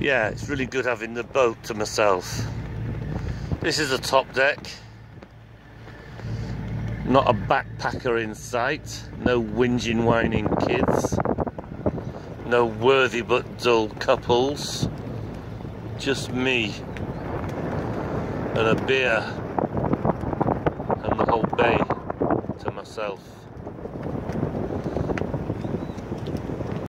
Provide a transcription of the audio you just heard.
yeah, it's really good having the boat to myself. This is a top deck. Not a backpacker in sight. No whinging, whining kids. No worthy but dull couples. Just me. And a beer. And the whole bay to myself.